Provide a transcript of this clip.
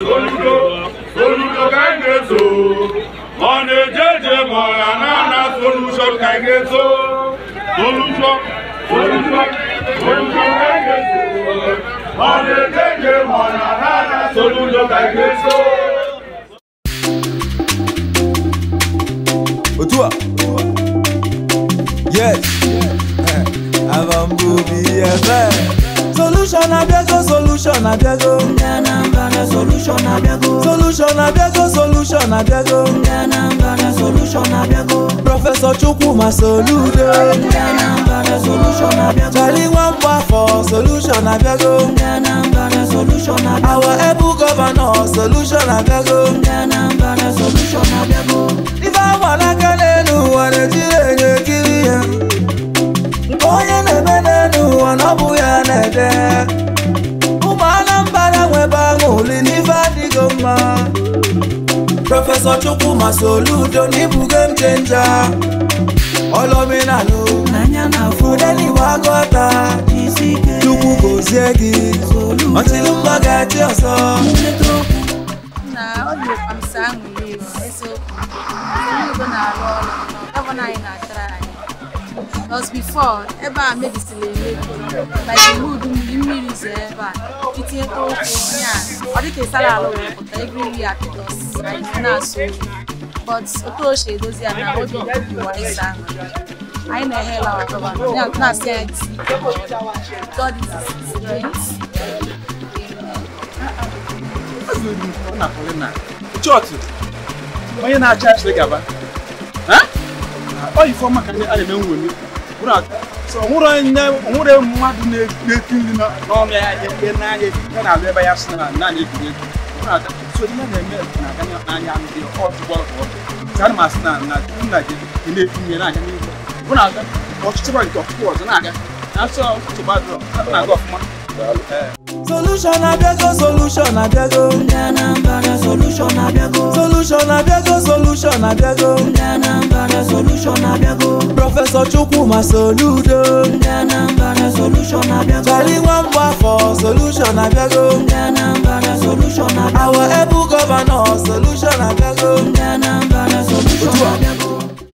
Soludo, Soludo Kangreso, on est JJ Morana, Solution Solution, Solution, Solution Kangreso, on est JJ Morana, Solution Kangreso. Otua, yes, avant Boubi, yes, solution, Abiago, solution, Abiago, Nana. abịago Ngana ngana solution abịago Professor Chukwu ma soludo Ngana ngana solution abịago Chari nwa mgba afọ solution abịago Ngana ngana solution abịago Our able governor solution abịago Ngana ngana solution abịago Ife anwa n'aka n'elu ụwa Naịjirịa enye ekiri ya Nke onye na-eme n'elu ụwa na ọ bụ ya na-ede sọ chukwuma soludo n'ibu game changer ọlọmenalụ udeli waghọta chukwu gozie gị ọchịlụ mgba ga-achị ọsọ na ọ dị ụkwa m saa ahụ n'efu eziokwu ndị Igbo na Because before, ebe a medicine na-emebi by the mood mmiri zo ebe a itinye ta ụkwụ ya ọ dịka ịsara ala wee pụta ego iri akịdọs na-asụ but okorochi edozi ya na oge ụwa ịsa ahụ anyị na-ehela ọgọba na-asị ya isi God is strength. Chọọchị onye na-achị achịrị gaba ọ ifeọma ka a na-eme nwere Burak, ọmụrụ mmadụ na-ekwu nri n'ọnụ ya ekpe n'anya ya na-alụ ebe ya sị na naanị egwuregwu so ihe na-eme na-aga n'anya ndị ọtụgbọ ana m asị na nna gị na-ekwu ihe na-aga n'ihu bụ na ọchịchị gwa nke ọkpụkpụ ọzọ na-aga na nsọ ọtụtụ gbadụ na-aga ọfụma Solution abịago solution abịago ndị Anambra solution abịago solution abịago solution abịago Prọfesọ Chukwuma Soludo Charlie Nwamba for solution abịago I will help